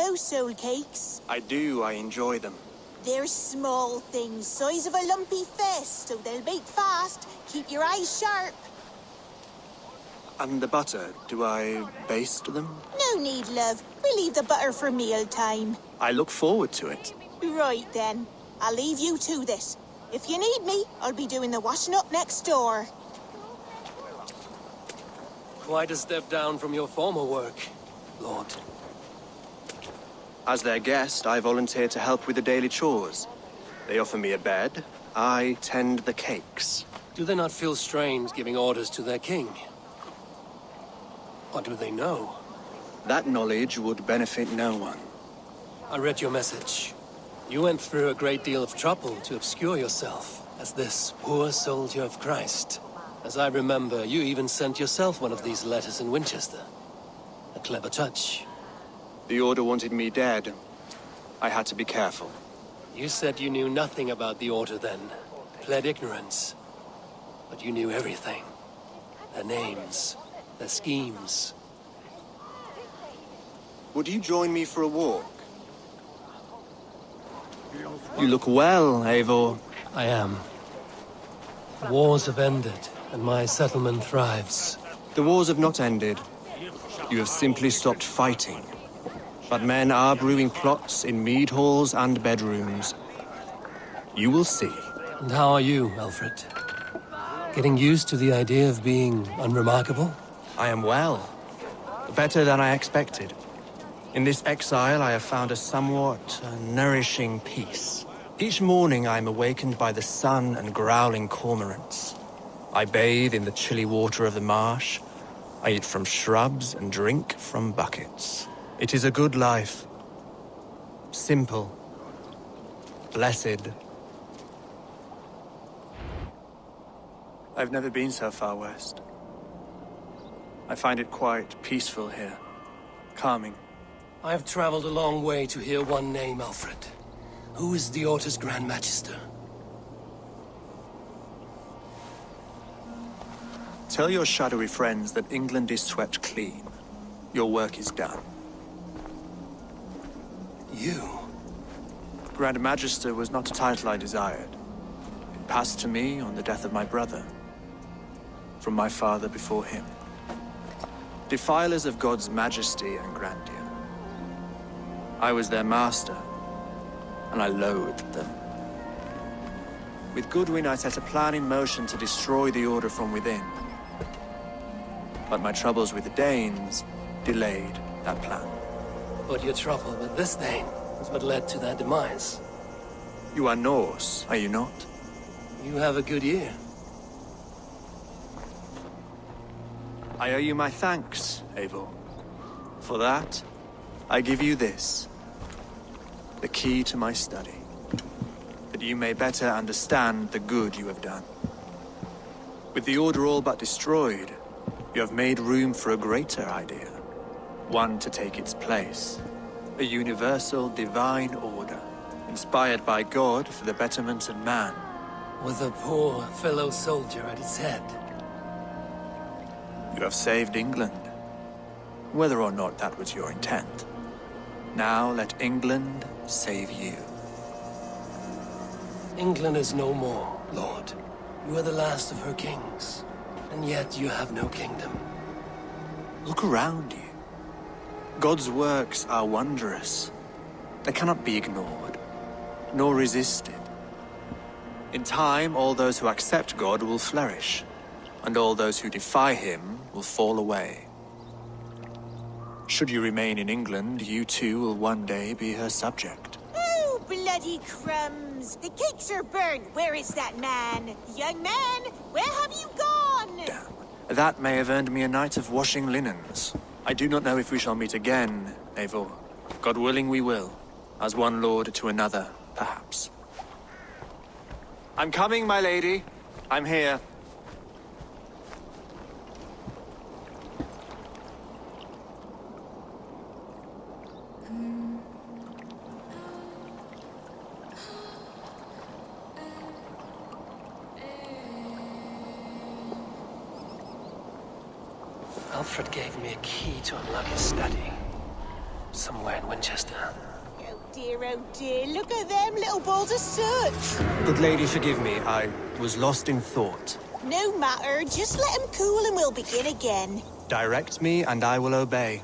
know soul cakes? I do, I enjoy them. They're small things, size of a lumpy fist, so they'll bake fast. Keep your eyes sharp. And the butter, do I baste them? No need, love. We leave the butter for meal time. I look forward to it. Right then. I'll leave you to this. If you need me, I'll be doing the washing up next door. Quite a step down from your former work, Lord. As their guest, I volunteer to help with the daily chores. They offer me a bed. I tend the cakes. Do they not feel strange giving orders to their king? Or do they know? That knowledge would benefit no one. I read your message. You went through a great deal of trouble to obscure yourself as this poor soldier of Christ. As I remember, you even sent yourself one of these letters in Winchester. A clever touch. The Order wanted me dead. I had to be careful. You said you knew nothing about the Order then. Pled ignorance. But you knew everything. Their names, their schemes. Would you join me for a walk? You look well, Eivor. I am. The Wars have ended, and my settlement thrives. The wars have not ended. You have simply stopped fighting. But men are brewing plots in mead halls and bedrooms. You will see. And how are you, Alfred? Getting used to the idea of being unremarkable? I am well. Better than I expected. In this exile, I have found a somewhat uh, nourishing peace. Each morning, I am awakened by the sun and growling cormorants. I bathe in the chilly water of the marsh. I eat from shrubs and drink from buckets. It is a good life. Simple. Blessed. I've never been so far west. I find it quite peaceful here. Calming. I have traveled a long way to hear one name, Alfred. Who is the Order's Grand Magister? Tell your shadowy friends that England is swept clean. Your work is done. You? Grand Magister was not a title I desired. It passed to me on the death of my brother. From my father before him. Defilers of God's majesty and grandeur. I was their master, and I loathed them. With Goodwin, I set a plan in motion to destroy the Order from within. But my troubles with the Danes delayed that plan. But your trouble with this Dane is what led to their demise. You are Norse, are you not? You have a good ear. I owe you my thanks, Eivor. For that, I give you this. The key to my study. That you may better understand the good you have done. With the Order all but destroyed, you have made room for a greater idea. One to take its place. A universal divine order, inspired by God for the betterment of man. With a poor fellow soldier at its head. You have saved England. Whether or not that was your intent. Now let England save you. England is no more, Lord. You are the last of her kings. And yet you have no kingdom. Look around you. God's works are wondrous. They cannot be ignored, nor resisted. In time, all those who accept God will flourish, and all those who defy him will fall away. Should you remain in England, you too will one day be her subject. Oh, bloody crumbs! The cakes are burned. Where is that man? Young man, where have you gone? Damn. That may have earned me a night of washing linens. I do not know if we shall meet again, Eivor. God willing we will. As one lord to another, perhaps. I'm coming, my lady. I'm here. Alfred gave me a key to unlock his study. Somewhere in Winchester. Oh dear, oh dear, look at them little balls of soot! Good lady, forgive me, I was lost in thought. No matter, just let him cool and we'll begin again. Direct me and I will obey.